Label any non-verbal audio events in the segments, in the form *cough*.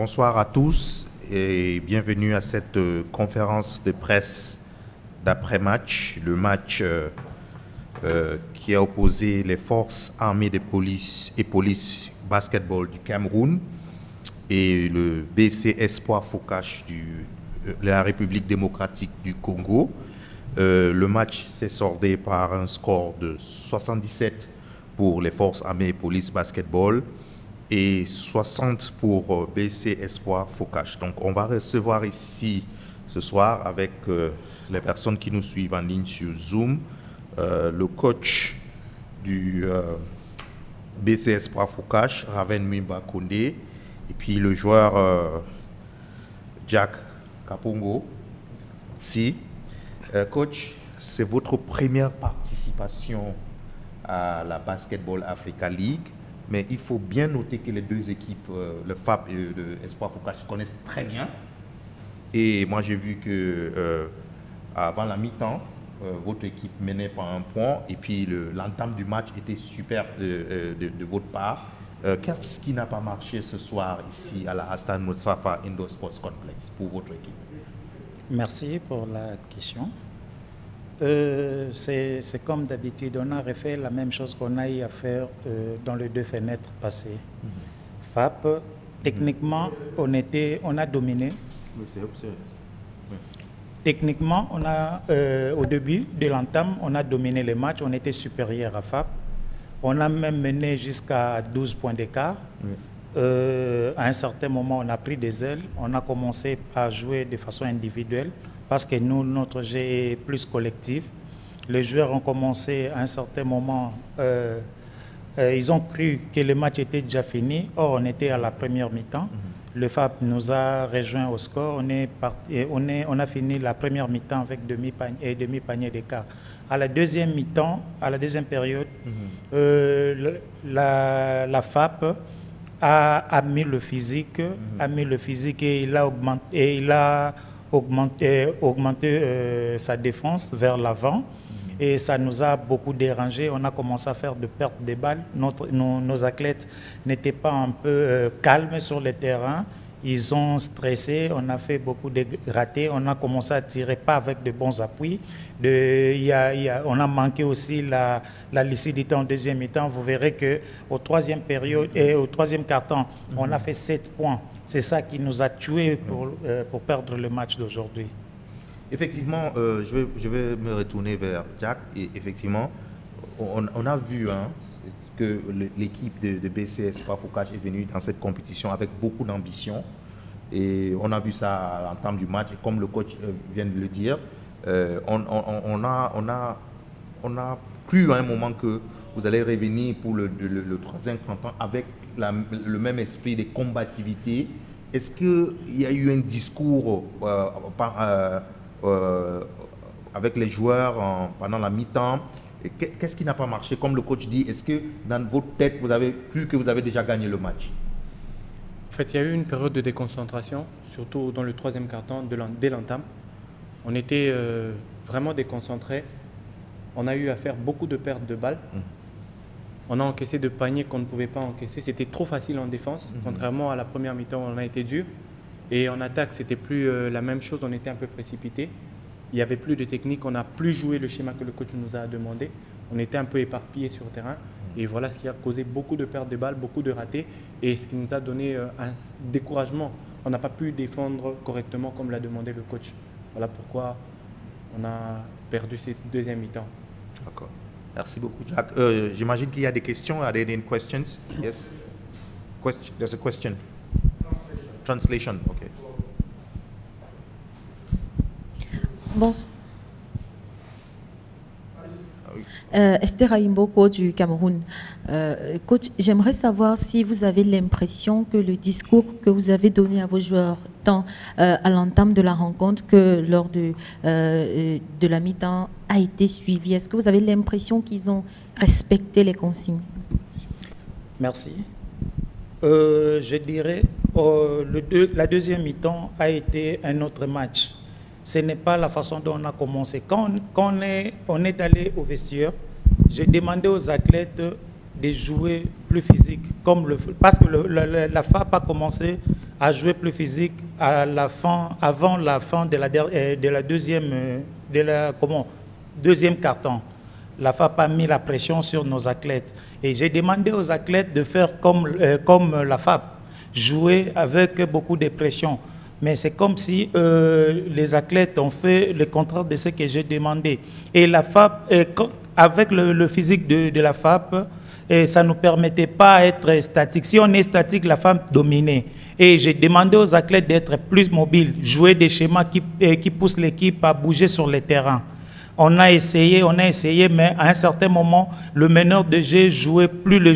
bonsoir à tous et bienvenue à cette euh, conférence de presse d'après-match, le match euh, euh, qui a opposé les forces armées de police et police basketball du Cameroun et le BC Espoir Focache de la République démocratique du Congo. le match s'est sordé par un score de 77 pour les forces armées et police basketball et 60 pour euh, BC Espoir Focache. Donc on va recevoir ici ce soir avec euh, les personnes qui nous suivent en ligne sur Zoom, euh, le coach du BC Espoir Focache, Raven Mimba Kondé, et puis le joueur Jack Kapongo. Si, coach, c'est votre première participation à la Basketball Africa League. Mais il faut bien noter que les deux équipes, euh, le FAP et le Espoir Focus, connaissent très bien. Et moi, j'ai vu que euh, avant la mi-temps, euh, votre équipe menait par un point. Et puis, l'entame du match était super de, votre part. Qu'est-ce qui n'a pas marché ce soir ici à la Hassan Mustafa Indoor Sports Complex pour votre équipe? Merci pour la question. Euh, c'est comme d'habitude, on a refait la même chose qu'on a eu à faire euh, dans les deux fenêtres passées. Mhm. FAP, techniquement, on, était, on a dominé. Oui, c'est Techniquement, on a, euh, au début de l'entame, on a dominé les matchs, on était supérieur à FAP. On a même mené jusqu'à 12 points d'écart. à un certain moment, on a pris des ailes, on a commencé à jouer de façon individuelle parce que nous, notre jeu est plus collectif. Les joueurs ont commencé à un certain moment, euh, euh, ils ont cru que le match était déjà fini. Or, on était à la première mi-temps. Mhm. Le FAP nous a rejoint au score. On, est parti, on, est, on a fini la première mi-temps avec demi-panier demi d'écart. À la deuxième mi-temps, à la deuxième période, euh, la, la, FAP a, mis le physique, mhm. a mis le physique et il a augmenté, et il a augmenter, augmenter euh, sa défense vers l'avant. Et ça nous a beaucoup dérangé. On a commencé à faire de pertes de balles. Notre, nos, athlètes n'étaient pas un peu euh, calmes sur le terrain. Ils ont stressé, on a fait beaucoup de ratés, on a commencé à tirer pas avec de bons appuis. De, y a, on a manqué aussi la, la lucidité en deuxième mi-temps. Vous verrez qu'au troisième période et au troisième quart-temps, on a fait sept points. C'est ça qui nous a tués pour, euh, pour perdre le match d'aujourd'hui. Effectivement, euh, je, vais, je vais me retourner vers Jack. Et effectivement, on, on a vu hein, que l'équipe de, de, BCS Focage est venue dans cette compétition avec beaucoup d'ambition. Et on a vu ça en termes du match. Et comme le coach euh, vient de le dire, on, on, a, on, a, on a cru à un moment que vous allez revenir pour le, le, troisième canton avec le même esprit de combativité. Est-ce qu'il y a eu un discours euh, euh, euh, avec les joueurs pendant la mi-temps? Qu'est-ce qui n'a pas marché? Comme le coach dit, est-ce que dans votre tête, vous avez cru que vous avez déjà gagné le match? En fait, il y a eu une période de déconcentration, surtout dans le troisième carton dès l'entame. On était vraiment déconcentrés. On a eu à faire beaucoup de pertes de balles. Hum. On a encaissé de paniers qu'on ne pouvait pas encaisser. C'était trop facile en défense, mhm. contrairement à la première mi-temps où on a été dur. Et en attaque, c'était plus euh, la même chose. On était un peu précipité. Il n'y avait plus de technique. On n'a plus joué le schéma que le coach nous a demandé. On était un peu éparpillé sur le terrain. Et voilà ce qui a causé beaucoup de pertes de balles, beaucoup de ratés. Et ce qui nous a donné euh, un découragement. On n'a pas pu défendre correctement comme l'a demandé le coach. Voilà pourquoi on a perdu cette deuxième mi-temps. D'accord. Merci beaucoup, Jack. Euh, J'imagine qu'il y a des questions. Are there any questions? Yes. Question. There's a question. Translation. Okay. Euh, Esther Aimbo, du Cameroun. Euh, coach, j'aimerais savoir si vous avez l'impression que le discours que vous avez donné à vos joueurs, tant euh, à l'entame de la rencontre que lors de, de la mi-temps, a été suivi. Est-ce que vous avez l'impression qu'ils ont respecté les consignes? Merci. je dirais, le la deuxième mi-temps a été un autre match ce n'est pas la façon dont on a commencé. Quand, on, est, allé au vestiaire, j'ai demandé aux athlètes de jouer plus physique, comme parce que la FAP a commencé a joué plus physique à la fin, avant la fin de la, la deuxième, de la, comment, deuxième carton. La FAP a mis la pression sur nos athlètes. Et j'ai demandé aux athlètes de faire comme, comme la FAP, jouer avec beaucoup de pression. Mais c'est comme si euh, les athlètes ont fait le contraire de ce que j'ai demandé. Et la FAP, euh, avec le, physique de, la FAP, euh, ça ne nous permettait pas d'être statique. Si on est statique, la femme dominait. Et j'ai demandé aux athlètes d'être plus mobiles, jouer des schémas qui poussent l'équipe à bouger sur le terrain. On a essayé, on a essayé, mais à un certain moment, le meneur de jeu jouait plus, le,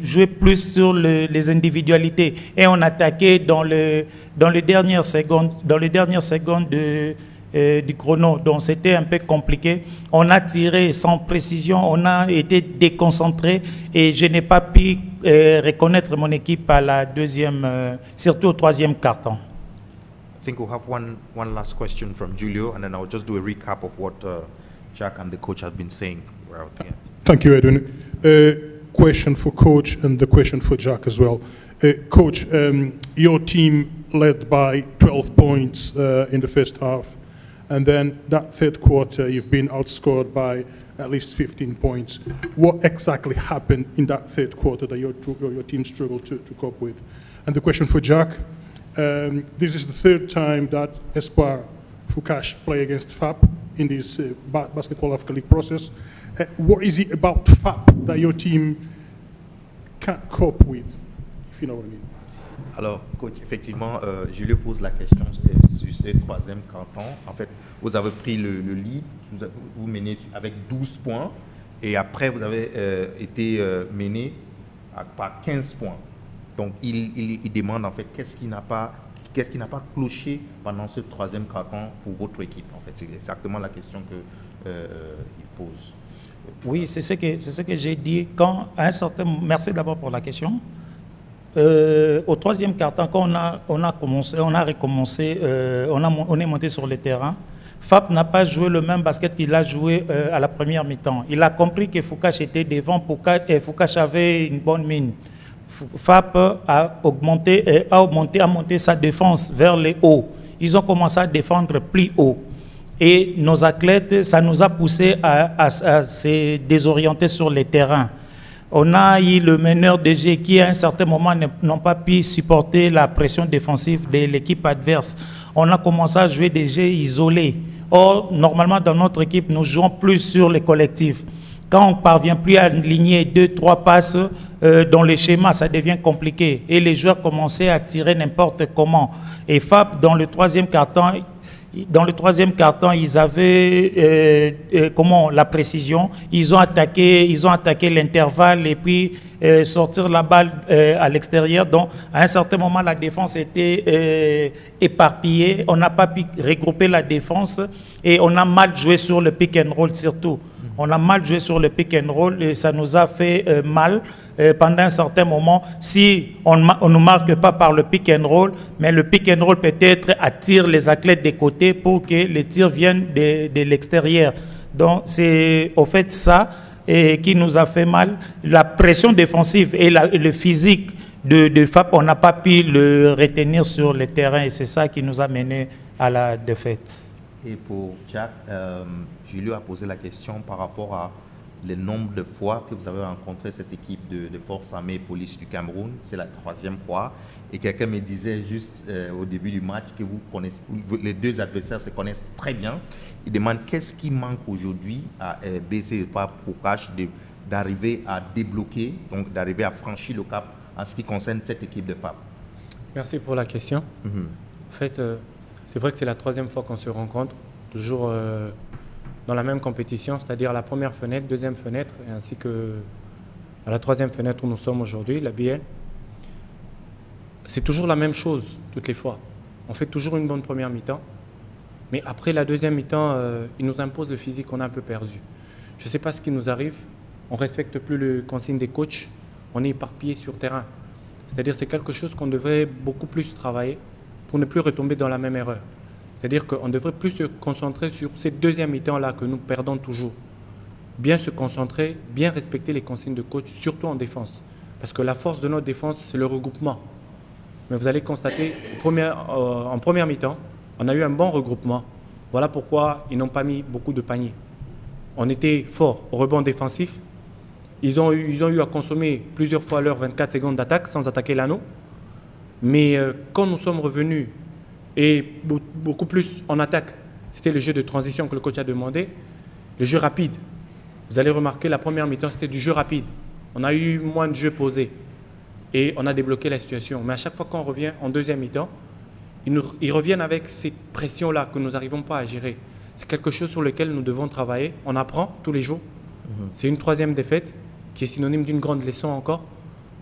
jouait plus sur les individualités. Et on attaquait dans, le, dans, les, dernières secondes, dans les dernières secondes de, euh, du chrono. Donc c'était un peu compliqué. On a tiré sans précision, on a été déconcentré et je n'ai pas pu euh, reconnaître mon équipe à la deuxième, euh, surtout au troisième carton. I think we'll have one, one last question from Julio, and then I'll just do a recap of what uh, Jack and the coach have been saying throughout the Thank you, Edwin. Uh, question for coach and the question for Jack as well. Uh, coach, um, your team led by 12 points uh, in the first half, and then that third quarter you've been outscored by at least 15 points. What exactly happened in that third quarter that your, your team struggled to, to cope with? And the question for Jack, um, this is the third time that Espoir Fukash play against FAP in this uh, ba Basketball Africa League process. Uh, what is it about FAP that your team can't cope with, if you know what I mean? Alors, coach, effectivement, euh, je lui pose la question euh, sur ce troisième canton. En fait, vous avez pris le, le lead, vous, vous, menez avec 12 points, et après, vous avez euh, été euh, mené par 15 points. Donc, il, demande en fait qu'est-ce qui n'a pas qu'est-ce qui n'a pas cloché pendant ce troisième carton pour votre équipe En fait, c'est exactement la question qu'il euh, pose. Oui, c'est ce que ce que j'ai dit quand un certain. Merci d'abord pour la question. Euh, au troisième carton, quand on a, on a commencé, on a recommencé, euh, on, a, on est monté sur le terrain. Fab n'a pas joué le même basket qu'il a joué à la première mi-temps. Il a compris que Foucault était devant, Foucault avait une bonne mine. FAP a augmenté, a augmenté, a monté sa défense vers les hauts. Ils ont commencé à défendre plus haut. Et nos athlètes, ça nous a poussé à, se désorienter sur les terrains. On a eu le meneur de jeu qui, à un certain moment, n'ont pas pu supporter la pression défensive de l'équipe adverse. On a commencé à jouer des jeux isolés. Or, normalement, dans notre équipe, nous jouons plus sur les collectifs. Quand on parvient plus à aligner deux, trois passes euh, dans les schémas, ça devient compliqué. Et les joueurs commençaient à tirer n'importe comment. Et Fab, dans le troisième carton, dans le troisième carton, ils avaient euh, euh, comment la précision. Ils ont attaqué, ils ont attaqué l'intervalle et puis sortir la balle à l'extérieur. Donc, à un certain moment, la défense était éparpillée. On n'a pas pu regrouper la défense et on a mal joué sur le pick and roll surtout. On a mal joué sur le pick and roll et ça nous a fait euh, mal euh, pendant un certain moment. Si on ne nous marque pas par le pick and roll, mais le pick and roll peut-être attire les athlètes des côtés pour que les tirs viennent de, l'extérieur. Donc c'est au fait ça qui nous a fait mal. La pression défensive et, le physique de, de FAP, on n'a pas pu le retenir sur le terrain et c'est ça qui nous a mené à la défaite. Et pour Jack, euh, je lui ai posé la question par rapport à le nombre de fois que vous avez rencontré cette équipe de, forces armées et police du Cameroun. C'est la troisième fois. Et quelqu'un me disait juste euh, au début du match que vous connaissez, les deux adversaires se connaissent très bien. Il demande qu'est-ce qui manque aujourd'hui à euh, BC pour d'arriver à débloquer, donc d'arriver à franchir le cap en ce qui concerne cette équipe de femmes. Merci pour la question. Mhm. En fait, euh, c'est vrai que c'est la troisième fois qu'on se rencontre, toujours euh, dans la même compétition, c'est-à-dire la première fenêtre, deuxième fenêtre, ainsi que à la troisième fenêtre où nous sommes aujourd'hui, la BL. C'est toujours la même chose toutes les fois. On fait toujours une bonne première mi-temps, mais après la deuxième mi-temps, euh, il nous impose le physique qu'on a un peu perdu. Je ne sais pas ce qui nous arrive, on ne respecte plus le consigne des coachs, on est éparpillé sur terrain. C'est-à-dire c'est quelque chose qu'on devrait beaucoup plus travailler pour ne plus retomber dans la même erreur. C'est-à-dire qu'on devrait plus se concentrer sur cette deuxième mi-temps-là que nous perdons toujours. Bien se concentrer, bien respecter les consignes de coach, surtout en défense. Parce que la force de notre défense, c'est le regroupement. mais vous allez constater euh, en première mi-temps, on a eu un bon regroupement. Voilà pourquoi ils n'ont pas mis beaucoup de paniers. On était fort au rebond défensif. Ils ont eu, ils ont eu à consommer plusieurs fois leurs 24 secondes d'attaque sans attaquer l'anneau. Mais euh, quand nous sommes revenus, et beaucoup plus en attaque, c'était le jeu de transition que le coach a demandé, le jeu rapide. Vous allez remarquer, la première mi-temps, c'était du jeu rapide. On a eu moins de jeux posés et on a débloqué la situation. Mais à chaque fois qu'on revient en deuxième mi-temps, ils, reviennent avec cette pression-là que nous n'arrivons pas à gérer. C'est quelque chose sur lequel nous devons travailler. On apprend tous les jours. Mhm. C'est une troisième défaite qui est synonyme d'une grande leçon encore.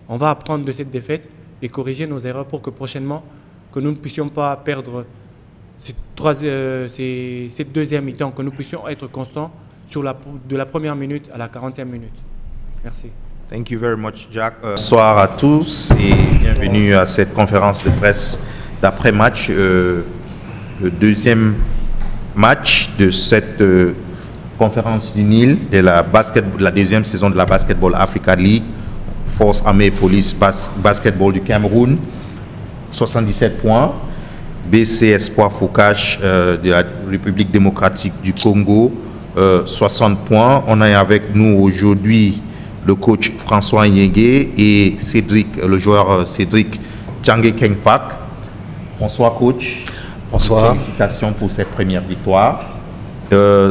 On va apprendre de cette défaite et corriger nos erreurs pour que prochainement, que nous ne puissions pas perdre cette, euh, cette deuxième mi-temps, que nous puissions être constants sur la, de la première minute à la 40e minute. Merci. Thank you very much, Jack. Euh, bonsoir à tous et bienvenue à cette conférence de presse d'après-match. Euh, le deuxième match de cette conférence du Nil de la, basket, la deuxième saison de la Basketball Africa League Force Armée Police Basketball du Cameroun, 77 points. BC Espoir Focage euh, de la République démocratique du Congo, 60 euh, points. On a avec nous aujourd'hui le coach François Nyege et Cédric, le joueur euh, Cédric Tchangé Kengfak. Bonsoir coach. Bonsoir. Félicitations pour cette première victoire.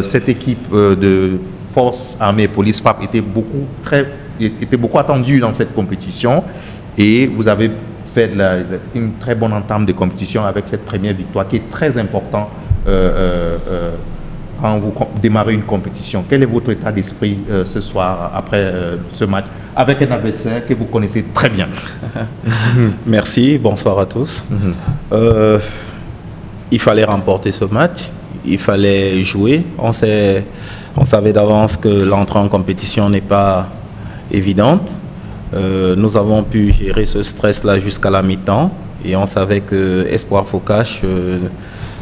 cette équipe de Force Armée Police FAP était beaucoup très était beaucoup attendu dans cette compétition et vous avez fait une très bonne entame de compétition avec cette première victoire qui est très importante euh, euh, euh, quand vous démarrez une compétition. Quel est votre état d'esprit ce soir après ce match avec un adversaire que vous connaissez très bien? *laughs* Merci, bonsoir à tous. Mhm. il fallait remporter ce match, il fallait jouer. On, on savait d'avance que l'entrée en compétition n'est pas évidente. Euh, nous avons pu gérer ce stress-là jusqu'à la mi-temps et on savait que Espoir Focage euh,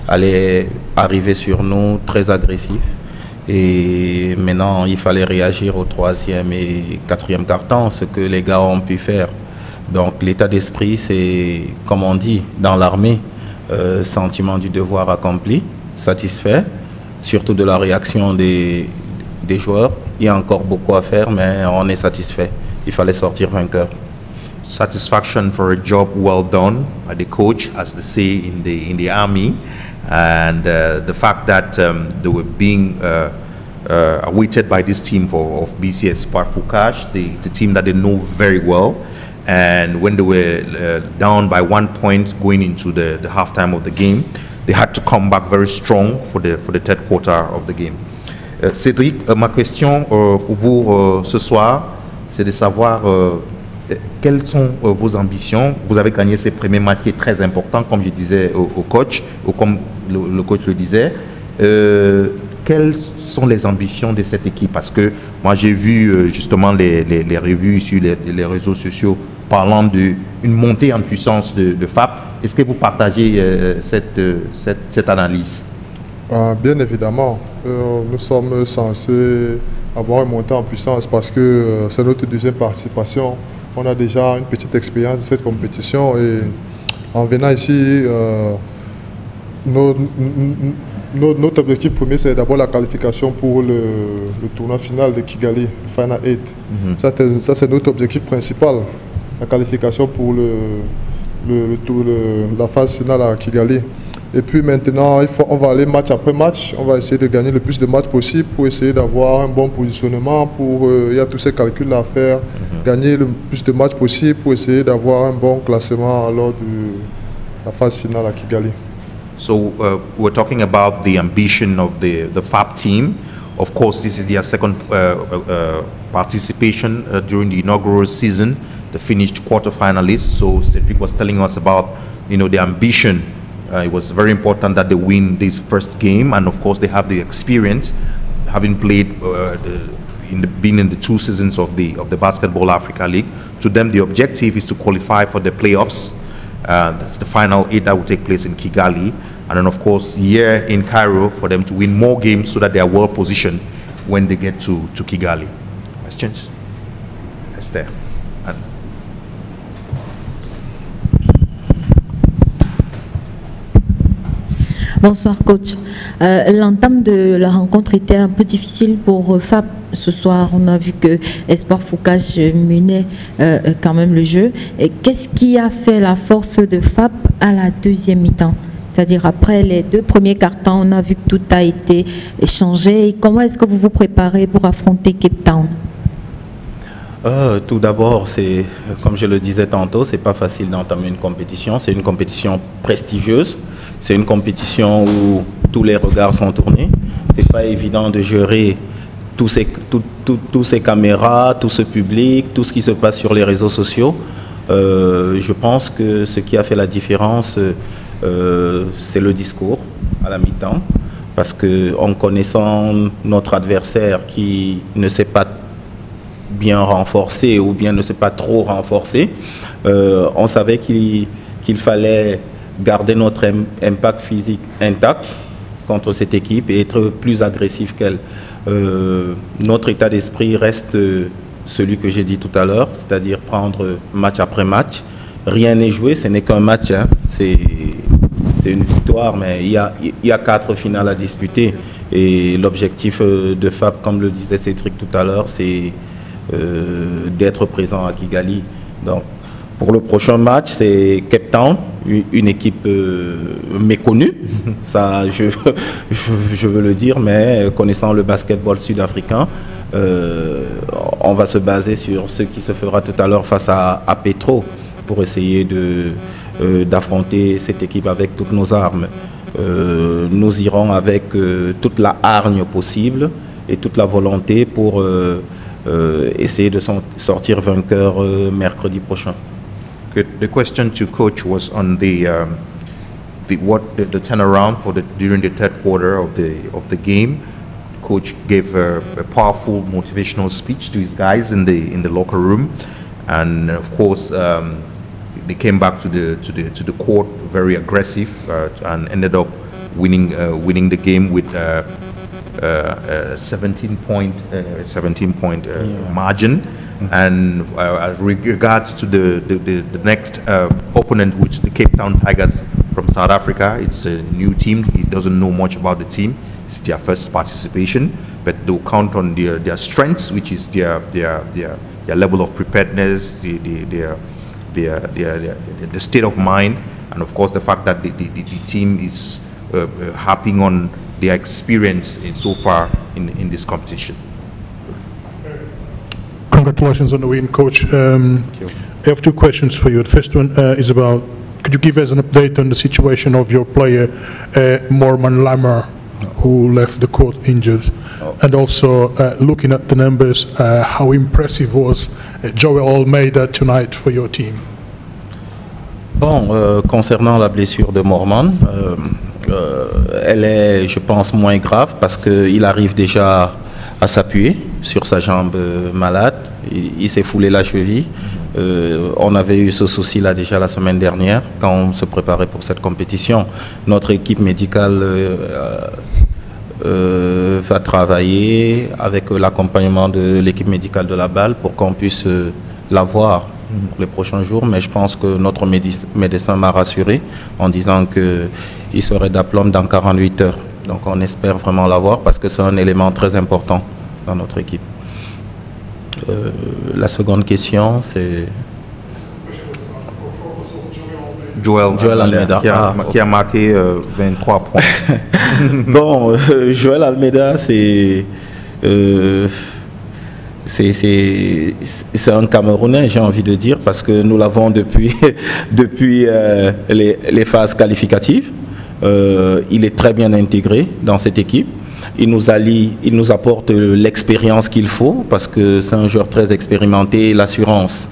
allait arriver sur nous très agressif. Et maintenant, il fallait réagir au troisième et quatrième carton, ce que les gars ont pu faire. Donc l'état d'esprit, c'est, comme on dit dans l'armée, euh, sentiment du devoir accompli, satisfait, surtout de la réaction des, des joueurs. Il y a encore beaucoup à faire, mais on est satisfait. Il fallait sortir vainqueur. Satisfaction for a job well done by the coach, as they say in the in the army, and uh, the fact that um, they were being uh, uh, awaited by this team for of BCS Parfukash, the, the team that they know very well. And when they were uh, down by one point going into the, the halftime of the game, they had to come back very strong for the for the third quarter of the game. Euh, Cédric, euh, ma question euh, pour vous ce soir, c'est de savoir quelles sont vos ambitions. Vous avez gagné ces premiers matchs qui est très important, comme je disais au, coach, ou comme le, coach le disait. quelles sont les ambitions de cette équipe? Parce que moi, j'ai vu justement les, revues sur les, réseaux sociaux parlant d'une montée en puissance de, FAP. Est-ce que vous partagez cette, analyse? Bien évidemment, euh, nous sommes censés avoir une montée en puissance parce que euh, c'est notre deuxième participation. On a déjà une petite expérience de cette compétition et en venant ici, euh, notre, objectif premier, c'est d'abord la qualification pour le, tournoi final de Kigali, le Final 8. Mhm. Ça, c'est notre objectif principal, la qualification pour le, la phase finale à Kigali. Et puis maintenant, il faut, on va aller match après match. On va essayer de gagner le plus de matchs possible pour essayer d'avoir un bon positionnement. Pour, euh, il y a tous ces calculs à faire. Mhm. Gagner le plus de matchs possible pour essayer d'avoir un bon classement lors de la phase finale à Kigali. So uh, we're talking about the ambition of the, the FAB team. Of course, this is their second uh, uh, participation uh, during the inaugural season, the finished quarterfinalists. So Cedric was telling us about, you know, the ambition uh, it was very important that they win this first game, and of course they have the experience, having played uh, in the, been in the two seasons of the of the Basketball Africa League. To them, the objective is to qualify for the playoffs. Uh, that's the final eight that will take place in Kigali, and then of course here in Cairo for them to win more games so that they are well positioned when they get to to Kigali. Questions? Esther. Bonsoir coach. Euh, l'entame de la rencontre était un peu difficile pour Fab ce soir. On a vu que Espoir Foucache menait quand même le jeu. Qu'est-ce qui a fait la force de Fab à la deuxième mi-temps? C'est-à-dire après les deux premiers cartons, on a vu que tout a été changé. comment est-ce que vous vous préparez pour affronter Cape Town? Euh, tout d'abord, c'est comme je le disais tantôt, c'est pas facile d'entamer une compétition. C'est une compétition prestigieuse. C'est une compétition où tous les regards sont tournés. C'est pas évident de gérer tous ces, caméras, tout ce public, tout ce qui se passe sur les réseaux sociaux. Euh, je pense que ce qui a fait la différence, euh, c'est le discours à la mi-temps. Parce qu'en connaissant notre adversaire qui ne sait pas bien renforcé ou bien ne s'est pas trop renforcé, euh, on savait qu'il fallait garder notre impact physique intact contre cette équipe et être plus agressif qu'elle. Euh, notre état d'esprit reste celui que j'ai dit tout à l'heure, c'est-à-dire prendre match après match. Rien n'est joué, ce n'est qu'un match, hein. c'est une victoire, mais il y, a, il y a quatre finales à disputer. Et l'objectif euh, de FAB, comme le disait Cédric tout à l'heure, c'est euh, d'être présent à Kigali. Donc, pour le prochain match, c'est Cape Town, une équipe euh, méconnue, *laughs* ça je, je, veux le dire, mais connaissant le basketball sud-africain, euh, on va se baser sur ce qui se fera tout à l'heure face à, Petro pour essayer de, d'affronter cette équipe avec toutes nos armes. nous irons avec toute la hargne possible et toute la volonté pour essayer de sortir vainqueur euh, mercredi prochain. Good. The question to coach was on the um, the what the, the turnaround for the during the third quarter of the of the game. Coach gave a, a, powerful motivational speech to his guys in the in the locker room, and of course um, they came back to the to the to the court very aggressive uh, and ended up winning uh, winning the game with. Uh, 17 point, uh, 17 point yeah. margin. Mm-hmm. And as regards to the, the, the, the next opponent, which the Cape Town Tigers from South Africa, it's a new team. He doesn't know much about the team. It's their first participation, but they'll count on their, their strengths, which is their, their, their, their level of preparedness, the, the, their, their, their, their, the state of mind, and of course the fact that the, the, the team is uh, harping on their experience in so far in, in this competition. Congratulations on the win, Coach. Um, I have two questions for you. The first one uh, is about, could you give us an update on the situation of your player, uh, Morman Lammer, who left the court injured? Oh. And also, uh, looking at the numbers, uh, how impressive was uh, Joel Almeida tonight for your team? Bon, euh, concernant la blessure de Morman, euh, Euh, elle est, je pense, moins grave parce qu'il arrive déjà à s'appuyer sur sa jambe malade. Il, s'est foulé la cheville. Euh, on avait eu ce souci-là déjà la semaine dernière quand on se préparait pour cette compétition. Notre équipe médicale euh, va travailler avec l'accompagnement de l'équipe médicale de la balle pour qu'on puisse l'avoir pour les prochains jours, mais je pense que notre médecin m'a rassuré en disant qu'il serait d'aplomb dans 48 heures. Donc on espère vraiment l'avoir parce que c'est un élément très important dans notre équipe. Euh, la seconde question, c'est... Joël, Joël Almeida, qui a, ah, marqué 23 euh, points. *laughs* bon, euh, Joël Almeida, c'est c'est un Camerounais, j'ai envie de dire, parce que nous l'avons depuis, *laughs* depuis euh, les, phases qualificatives. Euh, il est très bien intégré dans cette équipe. Il nous allie, il nous apporte l'expérience qu'il faut, parce que c'est un joueur très expérimenté, l'assurance.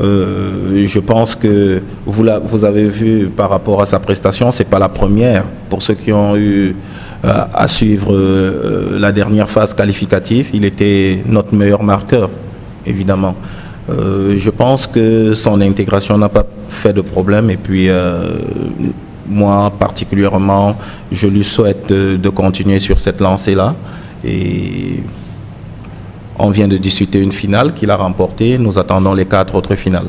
Euh, je pense que vous, la, vous avez vu par rapport à sa prestation, c'est pas la première. Pour ceux qui ont eu euh, à suivre euh, la dernière phase qualificative. Il était notre meilleur marqueur, évidemment. Je pense que son intégration n'a pas fait de problème et puis moi particulièrement, je lui souhaite de, continuer sur cette lancée-là. On vient de discuter une finale qu'il a remportée. Nous attendons les quatre autres finales.